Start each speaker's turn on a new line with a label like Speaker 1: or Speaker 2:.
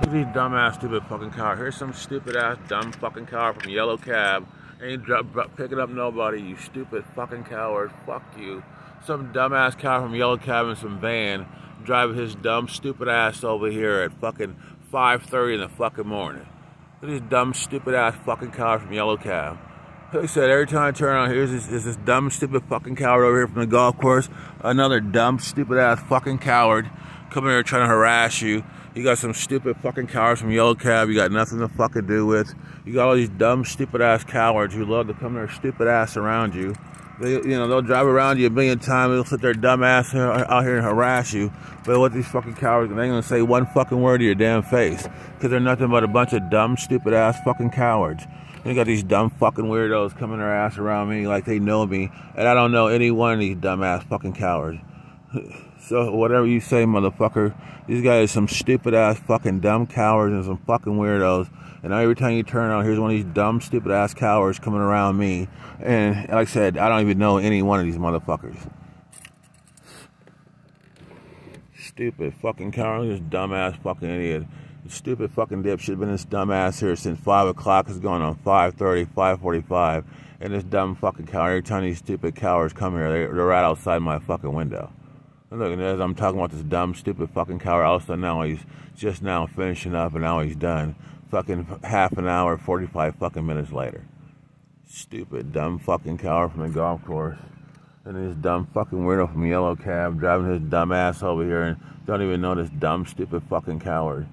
Speaker 1: Look at these dumbass, stupid fucking car. Here's some stupid ass, dumb fucking car from Yellow Cab. Ain't picking up nobody, you stupid fucking coward. Fuck you. Some dumbass car from Yellow Cab in some van driving his dumb, stupid ass over here at fucking 5.30 in the fucking morning. Look at this dumb, stupid ass fucking car from Yellow Cab. Like I said, every time I turn on, here's this, this dumb, stupid fucking coward over here from the golf course. Another dumb, stupid ass fucking coward coming here trying to harass you. You got some stupid fucking cowards from Yellow Cab you got nothing to fucking do with. You got all these dumb, stupid ass cowards who love to come their stupid ass around you. They, you know, they'll drive around you a million times. They'll sit their dumb ass out here and harass you. But what these fucking cowards, they ain't gonna say one fucking word to your damn face. Because they're nothing but a bunch of dumb, stupid ass fucking cowards. And you got these dumb fucking weirdos coming their ass around me like they know me. And I don't know any one of these dumb ass fucking cowards. So whatever you say, motherfucker, these guys are some stupid ass fucking dumb cowards and some fucking weirdos. And every time you turn on, here's one of these dumb, stupid ass cowards coming around me. And like I said, I don't even know any one of these motherfuckers. Stupid fucking coward, this dumbass fucking idiot. This stupid fucking dip should have been this dumbass here since 5 o'clock. It's going on 5.30, 5.45. And this dumb fucking coward, every time these stupid cowards come here, they're right outside my fucking window. Look, as I'm talking about this dumb, stupid fucking coward, all of a sudden now he's just now finishing up and now he's done. Fucking half an hour, 45 fucking minutes later. Stupid, dumb fucking coward from the golf course. And this dumb fucking weirdo from Yellow Cab driving his dumb ass over here and don't even know this dumb, stupid fucking coward.